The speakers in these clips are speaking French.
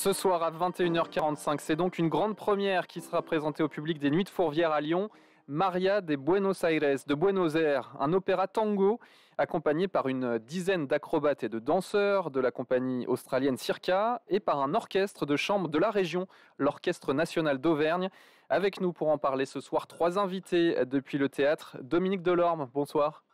Ce soir à 21h45, c'est donc une grande première qui sera présentée au public des Nuits de Fourvière à Lyon. Maria de Buenos Aires, de Buenos Aires, un opéra tango accompagné par une dizaine d'acrobates et de danseurs de la compagnie australienne Circa et par un orchestre de chambre de la région, l'Orchestre national d'Auvergne. Avec nous pour en parler ce soir, trois invités depuis le théâtre. Dominique Delorme, bonsoir.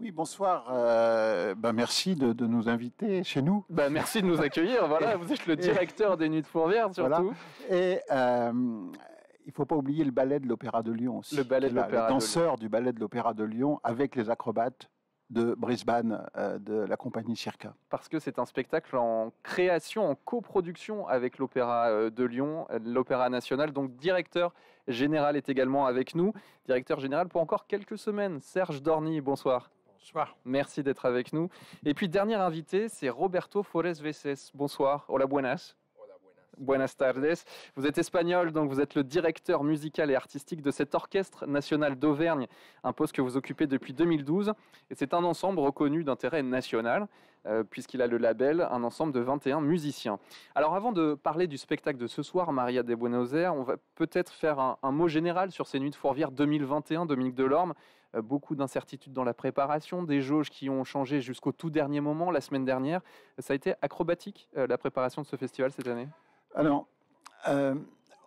Oui, bonsoir. Euh, ben merci de, nous inviter chez nous. Ben merci de nous accueillir. Voilà, vous êtes le directeur des Nuits de Fourvière, surtout. Et euh, il ne faut pas oublier le ballet de l'Opéra de Lyon aussi. Le ballet de l'Opéra. Le danseur du ballet de l'Opéra de Lyon avec les acrobates de Brisbane euh, de la compagnie Circa. Parce que c'est un spectacle en création, en coproduction avec l'Opéra de Lyon, l'Opéra national. Donc, directeur général est également avec nous. Directeur général pour encore quelques semaines, Serge Dorny, bonsoir. Bonsoir. Merci d'être avec nous. Et puis, dernier invité, c'est Roberto Forest Veces. Bonsoir. Hola, buenas. Buenas tardes. Vous êtes espagnol, donc vous êtes le directeur musical et artistique de cet orchestre national d'Auvergne, un poste que vous occupez depuis 2012. Et c'est un ensemble reconnu d'intérêt national, euh, puisqu'il a le label, un ensemble de 21 musiciens. Alors avant de parler du spectacle de ce soir, Maria de Buenos Aires, on va peut-être faire un, mot général sur ces Nuits de Fourvière 2021, Dominique Delorme. Euh, beaucoup d'incertitudes dans la préparation, des jauges qui ont changé jusqu'au tout dernier moment, la semaine dernière. Ça a été acrobatique, euh, la préparation de ce festival cette année? Alors, euh,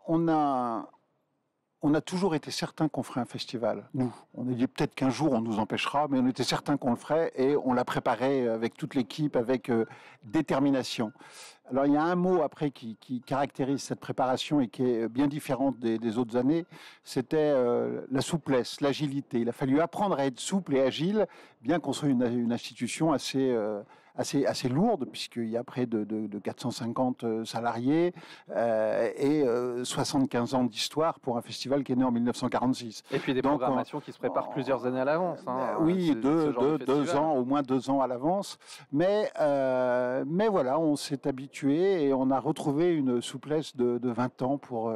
on a on a toujours été certain qu'on ferait un festival. Nous, on a dit peut-être qu'un jour on nous empêchera, mais on était certain qu'on le ferait et on l'a préparé avec toute l'équipe, avec euh, détermination. Alors il y a un mot après qui, caractérise cette préparation et qui est bien différente des, autres années, c'était euh, la souplesse, l'agilité. Il a fallu apprendre à être souple et agile, bien qu'on soit une, institution assez assez, assez lourde, puisqu'il y a près de, de, de 450 euh, salariés euh, et 75 euh, ans d'histoire pour un festival qui est né en 1946. Et puis des programmations qui se préparent plusieurs années à l'avance. Hein, oui, deux, deux, deux, ans, au moins deux ans à l'avance. Mais, mais voilà, on s'est habitué et on a retrouvé une souplesse de 20 ans pour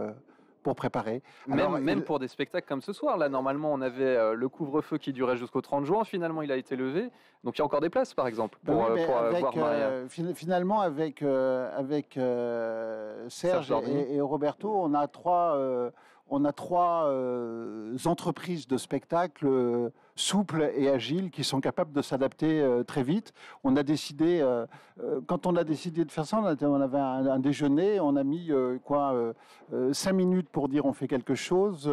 pour préparer. même, même pour des spectacles comme ce soir, là, normalement, on avait euh, le couvre-feu qui durait jusqu'au 30 juin. Finalement, il a été levé. Donc, il y a encore des places, par exemple, pour, euh, voir Maria. finalement, avec, avec Serge, et, et, Roberto, on a trois on a trois euh, entreprises de spectacle euh, souples et agiles qui sont capables de s'adapter euh, très vite. On a décidé, quand on a décidé de faire ça, on, avait un, déjeuner, on a mis quoi cinq minutes pour dire on fait quelque chose,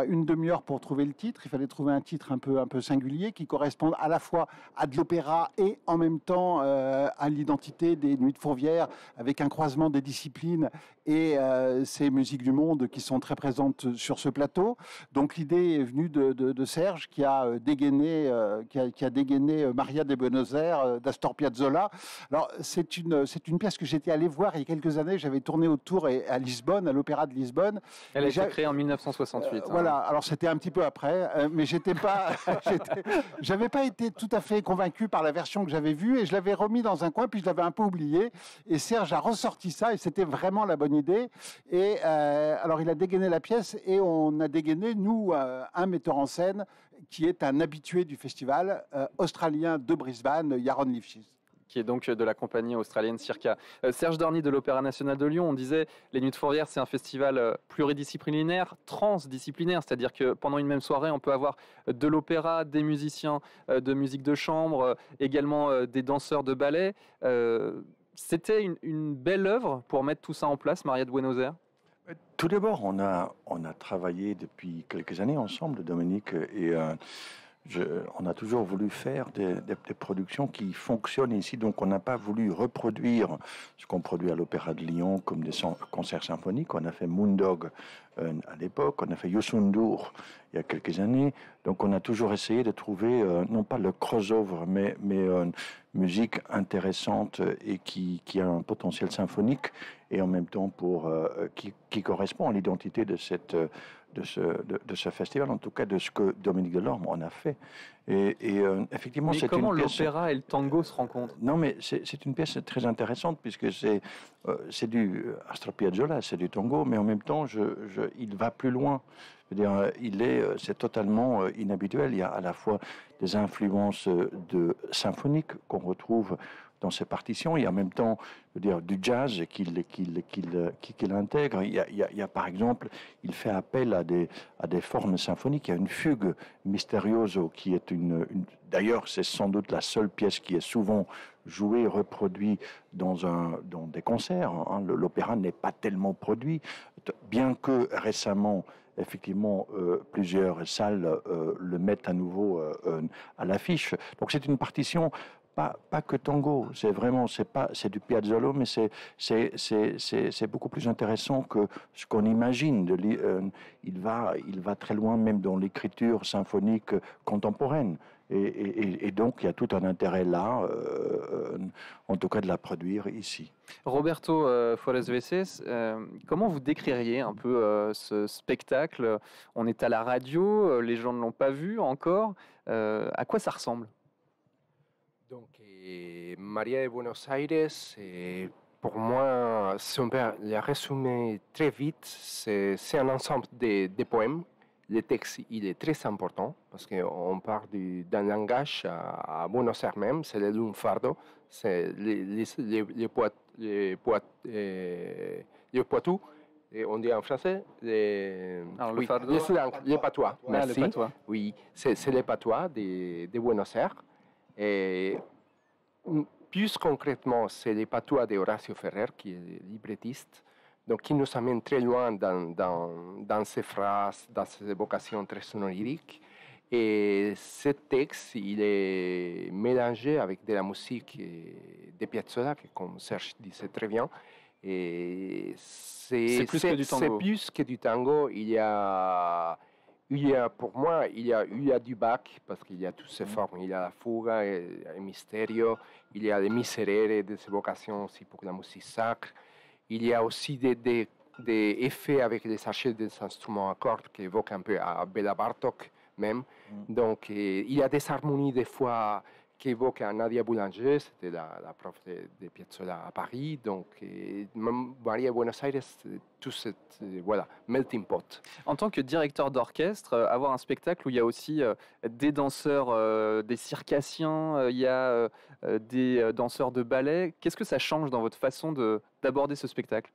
une demi-heure pour trouver le titre. Il fallait trouver un titre un peu, un peu singulier qui corresponde à la fois à de l'opéra et en même temps euh, à l'identité des Nuits de Fourvière, avec un croisement des disciplines et euh, ces musiques du monde qui sont très présentes sur ce plateau. Donc l'idée est venue de, de, Serge qui a euh, dégainé, qui a, qui, a, dégainé Maria de Buenos Aires d'Astor Piazzolla. Alors c'est une, c'est une pièce que j'étais allé voir il y a quelques années. J'avais tourné autour à Lisbonne, à l'Opéra de Lisbonne. Elle a été créée en 1968. Voilà, alors c'était un petit peu après, euh, mais j'étais pas, j'avais pas été tout à fait convaincu par la version que j'avais vue et je l'avais remis dans un coin puis je l'avais un peu oublié. Et Serge a ressorti ça et c'était vraiment la bonne idée. Et euh, alors il a dégainé la pièce et on a dégainé nous euh, un metteur en scène qui est un habitué du festival australien de Brisbane, Yaron Lifshitz qui est donc de la compagnie australienne Circa. Euh, Serge Dorny de l'Opéra National de Lyon, on disait les Nuits de Fourvière, c'est un festival euh, pluridisciplinaire, transdisciplinaire, c'est-à-dire que pendant une même soirée, on peut avoir de l'opéra, des musiciens euh, de musique de chambre, également des danseurs de ballet. C'était une, belle œuvre pour mettre tout ça en place, Maria de Buenos Aires? Tout d'abord, on a, on a travaillé depuis quelques années ensemble, Dominique, et on a toujours voulu faire des, productions qui fonctionnent ici, donc on n'a pas voulu reproduire ce qu'on produit à l'Opéra de Lyon comme des concerts symphoniques. On a fait Moondog euh, à l'époque, on a fait Yusundur il y a quelques années. Donc on a toujours essayé de trouver, euh, non pas le crossover, mais, mais une musique intéressante et qui, a un potentiel symphonique et en même temps pour, euh, qui, correspond à l'identité de, cette, de, ce, de, ce festival, en tout cas de ce que Dominique Delorme en a fait. Et, effectivement, c'est comment l'opéra et le tango se rencontrent? Non, mais c'est une pièce très intéressante puisque c'est c'est du Astor Piazzolla, c'est du tango, mais en même temps, je, il va plus loin. dire, il est, c'est totalement inhabituel. Il y a à la fois des influences de symphoniques qu'on retrouve dans ses partitions. Il y a en même temps dire, du jazz qu'il qu'il qu'il intègre. Il y, a, il, y a, par exemple, il fait appel à des, à des formes symphoniques. Il y a une fugue Mysterioso qui est une. D'ailleurs, c'est sans doute la seule pièce qui est souvent jouée, reproduite dans, un, dans des concerts. Hein. L'opéra n'est pas tellement produit, bien que récemment, effectivement, euh, plusieurs salles euh, le mettent à nouveau euh, à l'affiche. Donc c'est une partition pas, pas que tango, c'est vraiment, c'est pas, c'est du piazzolo, mais c'est, c'est, c'est, beaucoup plus intéressant que ce qu'on imagine. De, euh, il, va, il va très loin même dans l'écriture symphonique contemporaine. Et, donc, il y a tout un intérêt là, euh, en tout cas de la produire ici. Roberto euh, Forest Veces, comment vous décririez un peu ce spectacle? On est à la radio, les gens ne l'ont pas vu encore. à quoi ça ressemble? Donc, Maria de Buenos Aires, pour moi, si on peut le résumer très vite, c'est un ensemble de, poèmes. Le texte, il est très important parce qu'on parle d'un langage à, Buenos Aires même, c'est le lunfardo, c'est les, les, les, euh, Poitou, et on dit en français les, Alors, oui, les, patois. Ah, merci. patois. Oui, c'est les patois de, de Buenos Aires. Et plus concrètement, c'est les patois de Horacio Ferrer, qui est librettiste, donc qui nous amène très loin dans, dans, dans ses phrases, dans ses évocations très sonoriques. Et ce texte, il est mélangé avec de la musique de Piazzolla, comme Serge disait très bien. Et c'est plus que du tango. C'est plus que du tango. Il y a il y a, pour moi, il y a, il y a du bac, parce qu'il y a toutes ces formes. Il y a la fuga, le mystère, il y a les miserere, des évocations aussi pour la musique sacre. Il y a aussi des, des, des effets avec les sachets des instruments à cordes qui évoquent un peu à Bela Bartok même. Donc, il y a des harmonies des fois évoque Nadia Boulanger, c'était la, prof de, de, Piazzolla à Paris. Donc, Maria Buenos Aires, tout ce voilà, melting pot. En tant que directeur d'orchestre, euh, avoir un spectacle où il y a aussi euh, des danseurs, euh, des circassiens, il y a des danseurs de ballet, qu'est-ce que ça change dans votre façon d'aborder ce spectacle?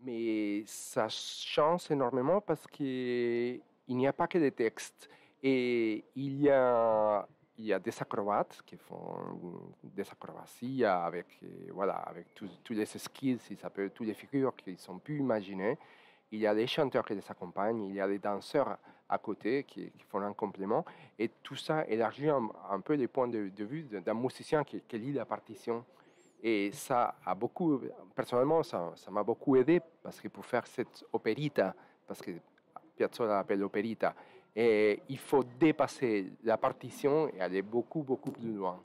Mais ça change énormément parce qu'il n'y a pas que des textes. Et il y a il y a des acrobates qui font des acrobaties avec, euh, voilà, avec tous, les skills, ça peut, toutes les figures qui sont plus imaginées. Il y a des chanteurs qui les accompagnent, il y a des danseurs à côté qui, font un complément. Et tout ça élargit un, peu les points de, vue d'un musicien qui, lit la partition. Et ça a beaucoup, personnellement, ça m'a beaucoup aidé parce que pour faire cette opérita, parce que Piazzolla l'appelle opérita, et il faut dépasser la partition et aller beaucoup, beaucoup plus loin.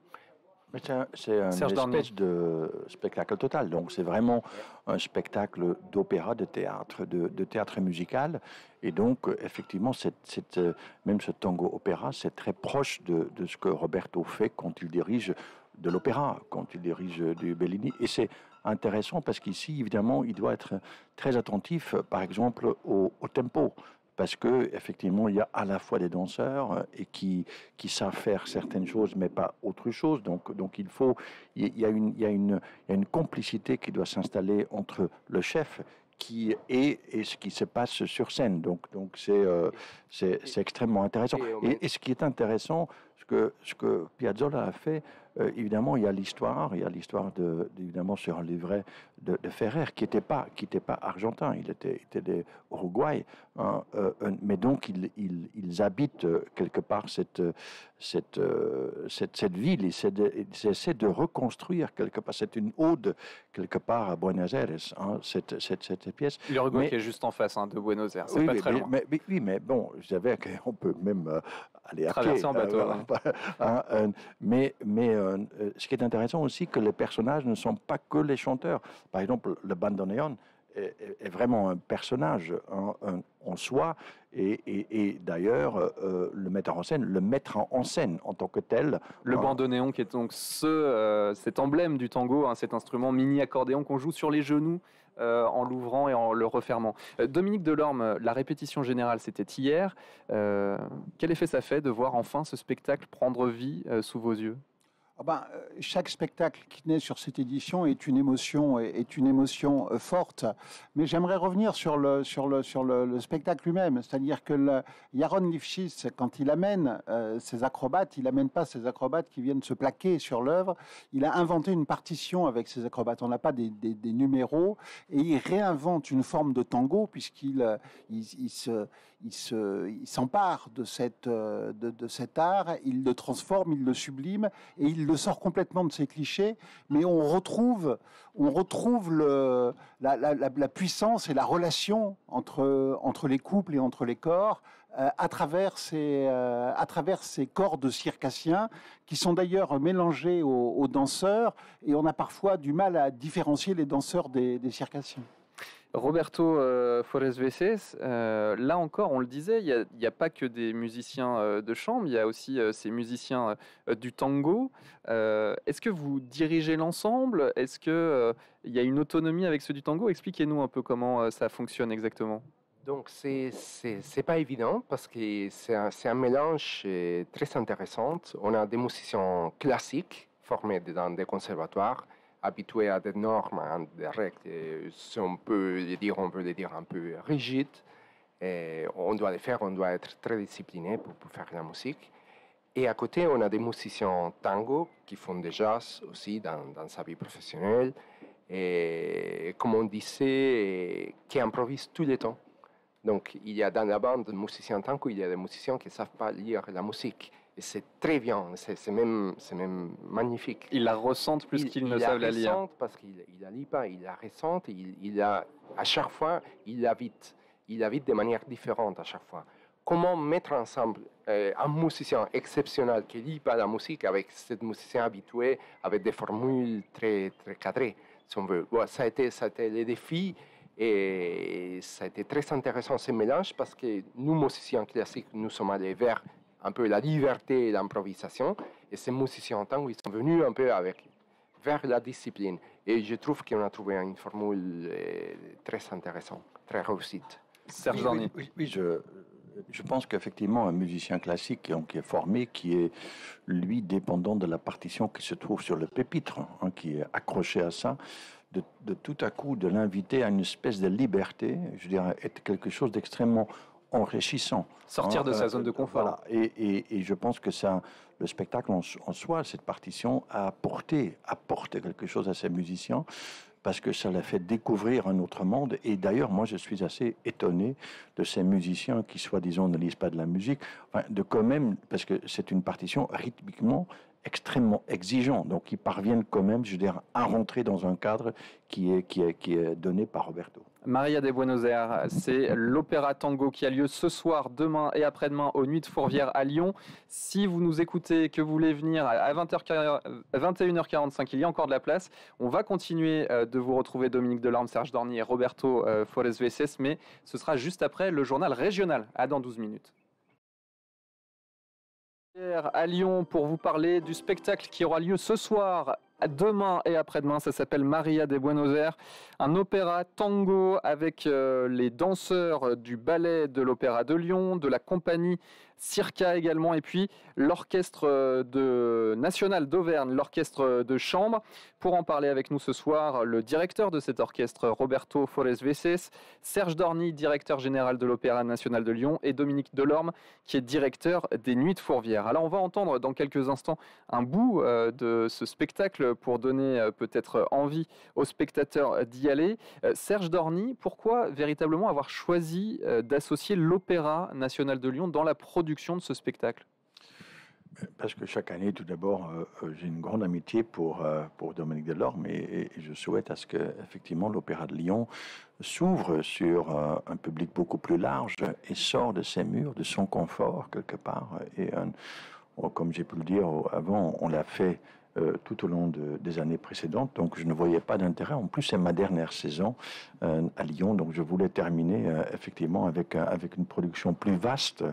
C'est un, espèce de spectacle total. Donc c'est vraiment un spectacle d'opéra, de théâtre, de, théâtre musical. Et donc effectivement, cette, même ce tango opéra, c'est très proche de, de, ce que Roberto fait quand il dirige de l'opéra, quand il dirige du Bellini. Et c'est intéressant parce qu'ici, évidemment, il doit être très attentif, par exemple, au, au tempo parce que effectivement il y a à la fois des danseurs euh, et qui qui savent faire certaines choses mais pas autre chose. Donc donc il faut il y a une il y a une il y a une complicité qui doit s'installer entre le chef qui est et ce qui se passe sur scène. Donc donc c'est euh, c'est extrêmement intéressant. Et, et, ce qui est intéressant ce que ce que Piazzolla a fait euh, évidemment, il y a l'histoire, il y a l'histoire de, évidemment sur un livret de, Ferrer qui n'était pas, qui était pas argentin, il était, était des Uruguay, hein, euh, mais donc ils, ils, habitent euh, quelque part cette, cette, cette, cette ville, ils essaient, de, reconstruire quelque part, c'est une ode quelque part à Buenos Aires, hein, cette, cette, cette, pièce. L'Uruguay qui est juste en face hein, de Buenos Aires, c'est pas très loin. Mais, oui, mais bon, je savais qu'on peut même aller à Traverser en bateau. Mais mais euh, euh, ce qui est intéressant aussi, que les personnages ne sont pas que les chanteurs. Par exemple, le bandoneon est, vraiment un personnage en, soi. Et, d'ailleurs, euh, le metteur en scène, le mettre en scène en tant que tel. Le bandoneon, qui est donc ce, euh, cet emblème du tango, hein, cet instrument mini-accordéon qu'on joue sur les genoux. Euh, en l'ouvrant et en le refermant. Dominique Delorme, la répétition générale, c'était hier. quel effet ça fait de voir enfin ce spectacle prendre vie sous vos yeux? Ah ben, euh, chaque spectacle qui naît sur cette édition est une émotion, est une émotion euh, forte. Mais j'aimerais revenir sur le, sur le, sur le, spectacle lui-même. C'est-à-dire que le, Yaron Lifshitz, quand il amène euh, ses acrobates, il n'amène pas ses acrobates qui viennent se plaquer sur l'œuvre. Il a inventé une partition avec ses acrobates. On n'a pas des, numéros. Et il réinvente une forme de tango puisqu'il il, il se il s'empare de, cette, de, de, cet art, il le transforme, il le sublime et il le sort complètement de ses clichés, mais on retrouve, on retrouve la, puissance et la relation entre, entre les couples et entre les corps euh, à, travers ces, euh, à travers ces cordes circassiens qui sont d'ailleurs mélangés aux, danseurs et on a parfois du mal à différencier les danseurs des, des circassiens. Roberto euh, euh, là encore, on le disait, il n'y a, pas que des musiciens euh, de chambre, il y a aussi ces musiciens du tango. Est-ce que vous dirigez l'ensemble? Est-ce qu'il y a une autonomie avec ceux du tango? Expliquez-nous un peu comment ça fonctionne exactement. Donc, c'est n'est pas évident parce que c'est un, un, mélange très intéressant. On a des musiciens classiques formés dans des conservatoires habitué à des normes, des règles, on peut les dire, on peut les dire un peu rigides. On doit les faire, on doit être très discipliné pour, faire la musique. Et à côté, on a des musiciens tango qui font des jazz aussi dans, dans sa vie professionnelle. Et comme on disait, qui improvisent tout le temps. Donc, il y a dans la bande de musiciens tango, il y a des musiciens qui ne savent pas lire la musique. Et c'est très bien, c'est même, même magnifique. Ils la ressentent plus qu'ils ne savent la lire. parce qu'il ne la lit pas, il la ressent, il, il a, à chaque fois, il la vit. Il la vit de manière différente à chaque fois. Comment mettre ensemble euh, un musicien exceptionnel qui ne lit pas la musique avec cet musicien habitué, avec des formules très, très cadrées, si on veut? ça, a été, ça a été le défi et ça a été très intéressant ce mélange parce que nous, musiciens classiques, nous sommes allés vers un peu la liberté et l'improvisation. Et ces musiciens en tango, ils sont venus un peu avec, vers la discipline. Et je trouve qu'on a trouvé une formule euh, très intéressante, très réussite. Serge oui, oui, oui, je, je pense qu'effectivement, un musicien classique qui est formé, qui est, lui, dépendant de la partition qui se trouve sur le pépitre, hein, qui est accroché à ça, de, de tout à coup, de l'inviter à une espèce de liberté, je dirais, être quelque chose d'extrêmement enrichissant. Sortir de sa euh, zone de confort. Et, je pense que ça, le spectacle en, soi, cette partition, a apporté, apporté quelque chose à ces musiciens parce que ça l'a fait découvrir un autre monde. Et d'ailleurs, moi, je suis assez étonné de ces musiciens qui, soi-disant, ne lisent pas de la musique, de quand même, parce que c'est une partition rythmiquement extrêmement exigeant. Donc, ils parviennent quand même, je veux dire, à rentrer dans un cadre qui est, qui est, qui est donné par Roberto. Maria de Buenos Aires, c'est l'opéra tango qui a lieu ce soir, demain et après-demain aux Nuits de Fourvière à Lyon. Si vous nous écoutez, que vous voulez venir à 20h, 21h45, il y a encore de la place. On va continuer euh, de vous retrouver Dominique Delorme, Serge Dorny et Roberto euh, Forest VSS, mais ce sera juste après le journal régional, à dans 12 minutes à Lyon pour vous parler du spectacle qui aura lieu ce soir demain et après-demain. Ça s'appelle Maria de Buenos Aires, un opéra tango avec euh, les danseurs du ballet de l'Opéra de Lyon, de la compagnie Circa également, et puis l'orchestre euh, national d'Auvergne, l'orchestre de chambre. Pour en parler avec nous ce soir, le directeur de cet orchestre, Roberto Forest Veces, Serge Dorny, directeur général de l'Opéra national de Lyon, et Dominique Delorme, qui est directeur des Nuits de Fourvière. Alors on va entendre dans quelques instants un bout euh, de ce spectacle pour donner euh, peut-être envie aux spectateurs d'y aller. Serge Dorny, pourquoi véritablement avoir choisi d'associer l'Opéra national de Lyon dans la production de ce spectacle? Parce que chaque année, tout d'abord, euh, euh, j'ai une grande amitié pour, euh, pour Dominique Delorme et, je souhaite à ce que, effectivement, l'Opéra de Lyon s'ouvre sur un public beaucoup plus large et sort de ses murs, de son confort, quelque part. Et comme j'ai pu le dire avant, on l'a fait tout au long des années précédentes. Donc je ne voyais pas d'intérêt. En plus, c'est ma dernière saison à Lyon, donc je voulais terminer effectivement avec, avec une production plus vaste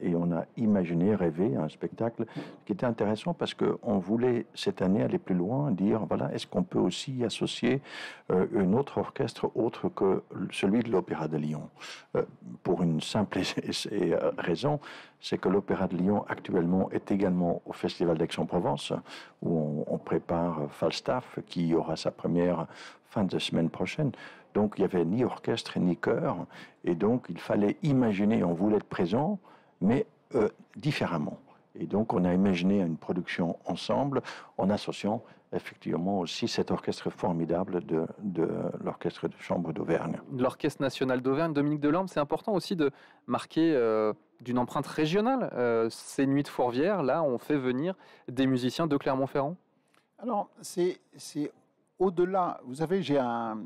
et on a imaginé, rêvé un spectacle qui était intéressant parce qu'on voulait cette année aller plus loin, dire voilà, est-ce qu'on peut aussi associer euh, un autre orchestre autre que celui de l'Opéra de Lyon? Euh, Pour une simple raison, c'est que l'Opéra de Lyon actuellement est également au Festival d'Aix-en-Provence où on prépare Falstaff qui aura sa première fin de semaine prochaine. Donc il n'y avait ni orchestre ni chœur, et donc il fallait imaginer, on voulait être présent, mais euh, différemment. Et donc, on a imaginé une production ensemble en associant effectivement aussi cet orchestre formidable de, de l'orchestre de chambre d'Auvergne. L'orchestre national d'Auvergne, Dominique Delorme, c'est important aussi de marquer euh, d'une empreinte régionale. Euh, ces nuits de Fourvière, là, on fait venir des musiciens de Clermont-Ferrand Alors, c'est au-delà. Vous savez, j'ai un,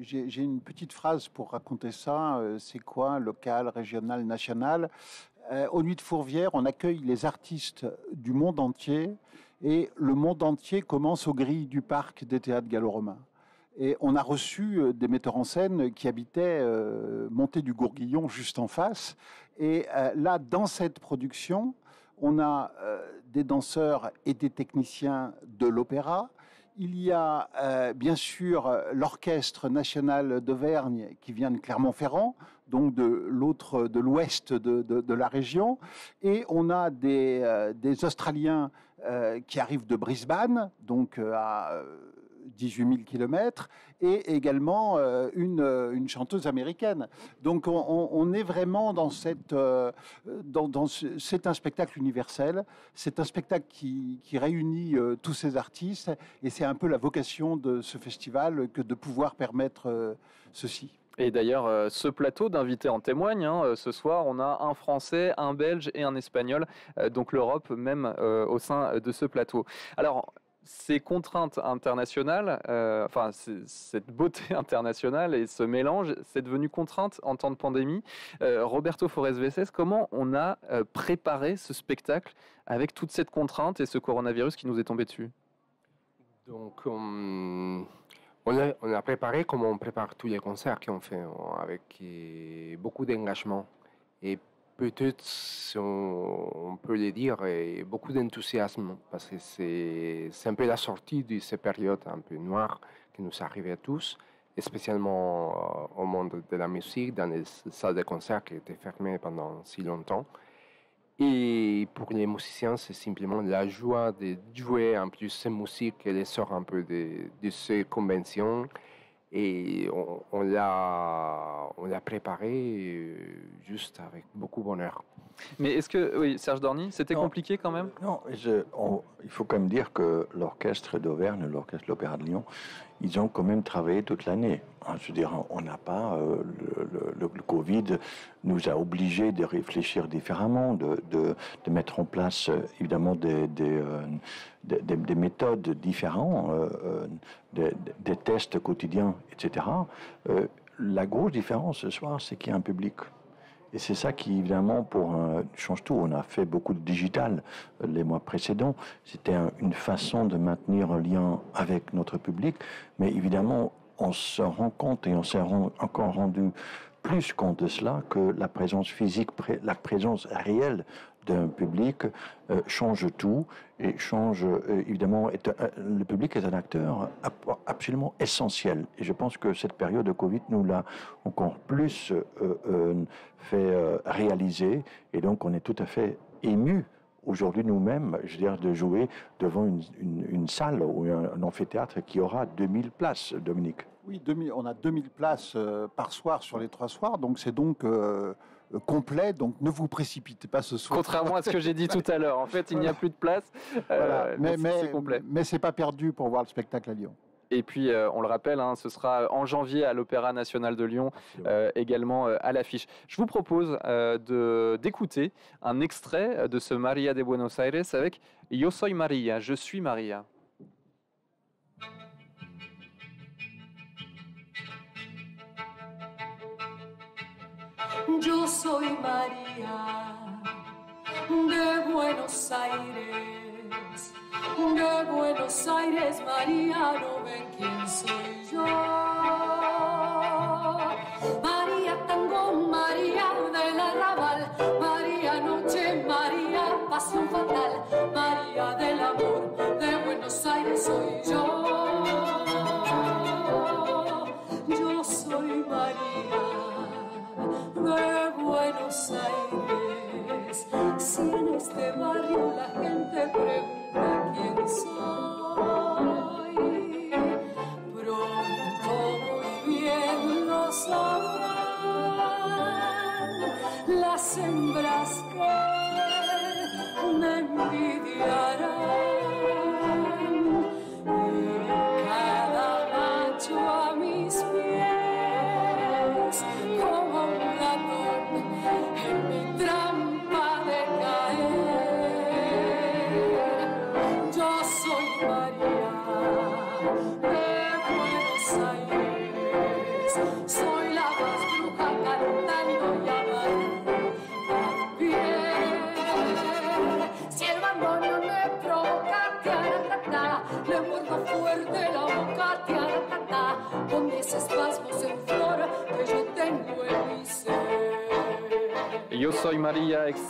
j'ai une petite phrase pour raconter ça. Euh, c'est quoi, local, régional, national? Euh, Aux Nuits de Fourvière, on accueille les artistes du monde entier et le monde entier commence aux grilles du parc des théâtres gallo-romains. Et on a reçu euh, des metteurs en scène qui habitaient Montée du Gourguillon juste en face. Et là, dans cette production, on a des danseurs et des techniciens de l'opéra, il y a euh, bien sûr l'Orchestre national d'Auvergne qui vient de Clermont-Ferrand, donc de l'autre, de l'ouest de, la région. Et on a des, euh, Australiens euh, qui arrivent de Brisbane, donc à 18 000 kilomètres, et également euh, une, euh, une, chanteuse américaine. Donc on, est vraiment dans cette... Euh, dans, c'est un spectacle universel, c'est un spectacle qui, qui réunit tous ces artistes, et c'est un peu la vocation de ce festival que de pouvoir permettre ceci. Et d'ailleurs, ce plateau d'invités en témoigne. Hein, ce soir, on a un Français, un Belge et un Espagnol, donc l'Europe même au sein de ce plateau. Alors, ces contraintes internationales, euh, enfin cette beauté internationale et ce mélange, c'est devenu contrainte en temps de pandémie. Euh, Roberto Forest Vesses, comment on a euh, préparé ce spectacle avec toute cette contrainte et ce coronavirus qui nous est tombé dessus? Donc, on, a, on, a, préparé comme on prépare tous les concerts qu'on fait, avec beaucoup d'engagement. Et peut-être, on, peut le dire, et beaucoup d'enthousiasme, parce que c'est un peu la sortie de ces périodes un peu noires qui nous arrivaient à tous, spécialement euh, au monde de la musique, dans les salles de concert qui étaient fermées pendant si longtemps. Et pour les musiciens, c'est simplement la joie de jouer en plus ces musiques et les sort un peu de, de ces conventions et on, l'a, on l'a préparé euh, juste avec beaucoup de bonheur. Mais est-ce que, oui, Serge Dorny, c'était compliqué quand même? Non, il faut quand même dire que l'orchestre d'Auvergne, l'orchestre de l'Opéra de Lyon, ils ont quand même travaillé toute l'année. Je veux dire, on n'a pas. Euh, le, Covid nous a obligés de réfléchir différemment, de, mettre en place euh, évidemment des, des, des, méthodes différentes, des, tests quotidiens, etc. la grosse différence ce soir, c'est qu'il y a un public. Et c'est ça qui, évidemment, pour change tout. On a fait beaucoup de digital euh, les mois précédents. C'était une façon de maintenir un lien avec notre public. Mais évidemment, on se rend compte et on s'est encore rendu plus compte de cela que la présence physique, la présence réelle d'un public euh, change tout et change euh, évidemment. Le public est un acteur absolument essentiel et je pense que cette période de Covid nous l'a encore plus fait réaliser et donc on est tout à fait ému aujourd'hui nous-mêmes, je veux dire, de jouer devant une, salle ou un, amphithéâtre qui aura 2000 places, Dominique. Oui, 2000, on a 2000 places euh, par soir sur les trois soirs, donc c'est donc euh, complet, donc ne vous précipitez pas ce soir. Contrairement à ce que j'ai dit tout à l'heure, en fait, il n'y a plus de place, euh, mais, mais, complet. Mais c'est pas perdu pour voir le spectacle à Lyon. Et puis, euh, on le rappelle, hein, ce sera en janvier à l'Opéra national de Lyon, euh, également euh, à l'affiche. Je vous propose d'écouter un extrait de ce Maria de Buenos Aires avec Yo soy Maria, je suis Maria. Yo soy María de Buenos Aires. De Buenos Aires, María, no ven quién soy yo. María Tango, María del Arrabal, María Noche, María Pasión Fatal, María del Amor, de Buenos Aires soy yo. Yo soy María de Buenos Aires. Si en este barrio la gente pregunta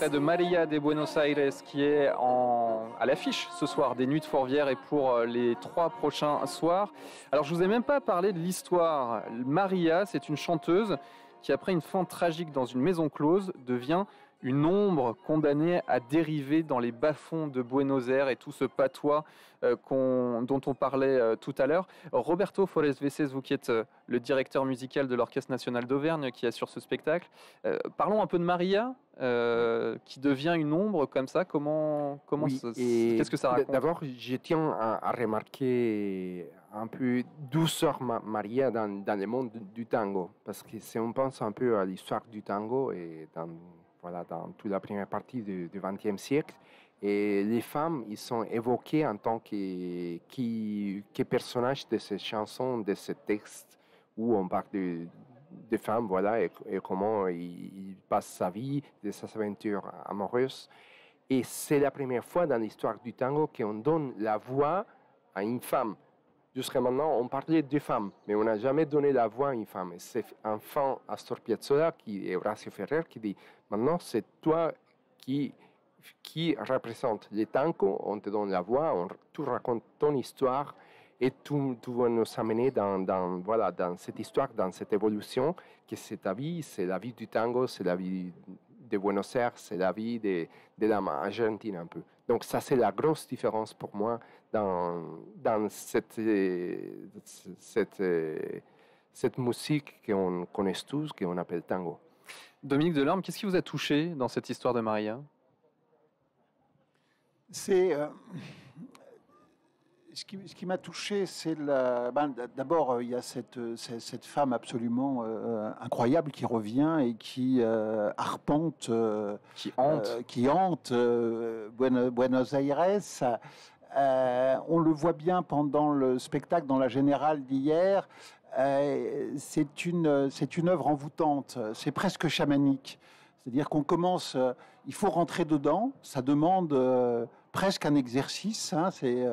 De Maria de Buenos Aires, qui est à l'affiche ce soir des Nuits de Fourvière et pour euh, les trois prochains soirs. Alors, je vous ai même pas parlé de l'histoire. Maria, c'est une chanteuse qui, après une fin tragique dans une maison close, devient une ombre condamnée à dériver dans les bas-fonds de Buenos Aires et tout ce patois euh, dont on parlait euh, tout à l'heure. Roberto Forest Veces, vous qui êtes euh, le directeur musical de l'Orchestre national d'Auvergne qui assure ce spectacle, parlons un peu de Maria, qui devient une ombre comme ça. Comment, comment Oui, qu'est-ce que ça raconte? D'abord, je tiens à, à remarquer un peu douceur Ma- Maria dans, dans le monde du tango. Parce que si on pense un peu à l'histoire du tango et dans, voilà, dans toute la première partie du XXe siècle, et les femmes, ils sont évoquées en tant que, que personnages de ces chansons, de ces textes où on parle de, de femmes, voilà, et, comment ils, ils passent sa vie, de ses aventures amoureuses. Et c'est la première fois dans l'histoire du tango qu'on donne la voix à une femme. Jusqu'à maintenant, on parlait de femmes, mais on n'a jamais donné la voix à une femme. C'est enfin Astor Piazzolla qui, et Horacio Ferrer qui dit maintenant, c'est toi qui, qui représente le tango, on te donne la voix, on, tu racontes ton histoire et tu, tu vas nous amener dans, voilà, dans cette histoire, dans cette évolution, que c'est ta vie, c'est la vie du tango, c'est la vie de Buenos Aires, c'est la vie de, de Argentine un peu. Donc ça, c'est la grosse différence pour moi dans, dans cette, cette, cette musique qu'on connaît tous, qu'on appelle tango. Dominique Delorme, qu'est-ce qui vous a touché dans cette histoire de Maria? C'est euh, ce qui, ce qui m'a touché, c'est la- ben, d'abord il y a cette, cette, cette femme absolument euh, incroyable qui revient et qui euh, arpente, euh, Qui hante euh, qui hante euh, Buenos, Buenos Aires. Euh, on le voit bien pendant le spectacle dans la générale d'hier. Euh, c'est une, une œuvre envoûtante. C'est presque chamanique. C'est-à-dire qu'on commence, euh, il faut rentrer dedans. Ça demande presque un exercice. hein, c'est,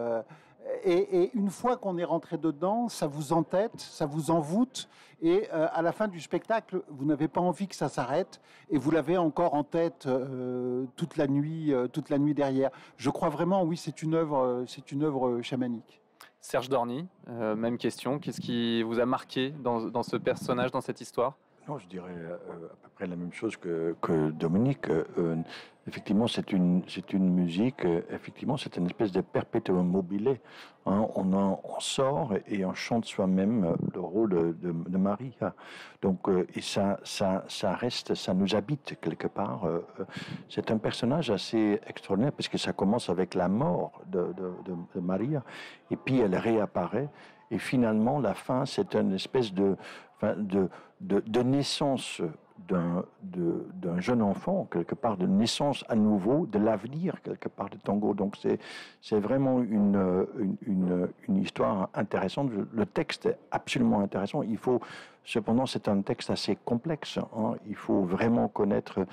et, une fois qu'on est rentré dedans, ça vous entête, ça vous envoûte. Et euh, à la fin du spectacle, vous n'avez pas envie que ça s'arrête. Et vous l'avez encore en tête euh, toute la nuit, euh, toute la nuit derrière. Je crois vraiment, oui, c'est une œuvre, c'est une œuvre chamanique. Serge Dorny, même question. Qu'est-ce qui vous a marqué dans ce personnage, dans cette histoire? Non, je dirais euh, à peu près la même chose que, que Dominique. Euh, effectivement, c'est une, c'est une musique, euh, effectivement, c'est une espèce de perpétuum mobile. hein. on, en, sort et on chante soi-même euh, le rôle de, de, Marie. Donc, euh, et ça, ça, ça reste, ça nous habite quelque part. euh, euh, c'est un personnage assez extraordinaire parce que ça commence avec la mort de, de, de, de Maria et puis elle réapparaît. Et finalement, la fin, c'est une espèce de, de, de, naissance d'un jeune enfant, quelque part, de naissance à nouveau, de l'avenir, quelque part, de tango. Donc, c'est vraiment une, une, une, une histoire intéressante. Le texte est absolument intéressant. Il faut, cependant, c'est un texte assez complexe. hein. Il faut vraiment connaître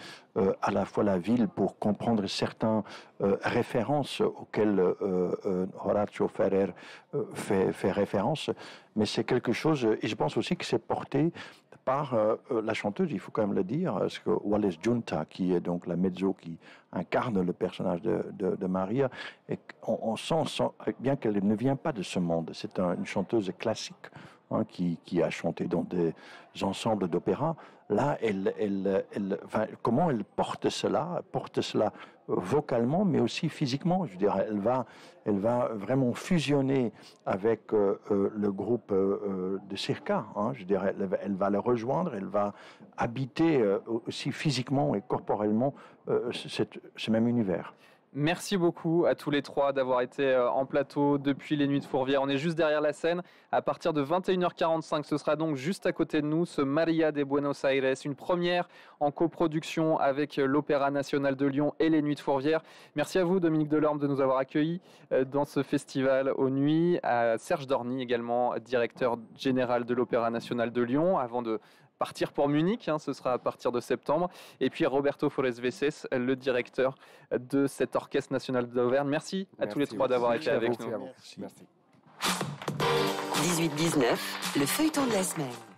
à la fois la ville pour comprendre certaines références auxquelles Horacio Ferrer fait, référence, mais c'est quelque chose, et je pense aussi que c'est porté par euh, euh, la chanteuse, il faut quand même le dire, parce que Wallace Junta, qui est donc la mezzo qui incarne le personnage de, de, Maria, et on, sent, bien qu'elle ne vient pas de ce monde. C'est une chanteuse classique hein, qui, a chanté dans des ensembles d'opéra. Là, elle, elle, elle comment elle porte cela, porte cela vocalement, mais aussi physiquement. Je dirais, elle va, elle va vraiment fusionner avec euh, euh, le groupe euh, de Circa. Hein, je dirais, elle, va le rejoindre, elle va habiter aussi physiquement et corporellement ce même univers. Merci beaucoup à tous les trois d'avoir été euh, en plateau depuis les Nuits de Fourvière. On est juste derrière la scène. À partir de 21h45, ce sera donc juste à côté de nous ce Maria de Buenos Aires, une première en coproduction avec l'Opéra National de Lyon et les Nuits de Fourvière. Merci à vous, Dominique Delorme, de nous avoir accueillis euh, dans ce festival aux Nuits. À Serge Dorny également, directeur général de l'Opéra National de Lyon, avant de partir pour Munich, hein, ce sera à partir de septembre. Et puis Roberto Flores Veces, le directeur de cet orchestre national d'Auvergne. Merci, à tous les trois d'avoir été avec nous. Merci. 18-19, le feuilleton de la semaine.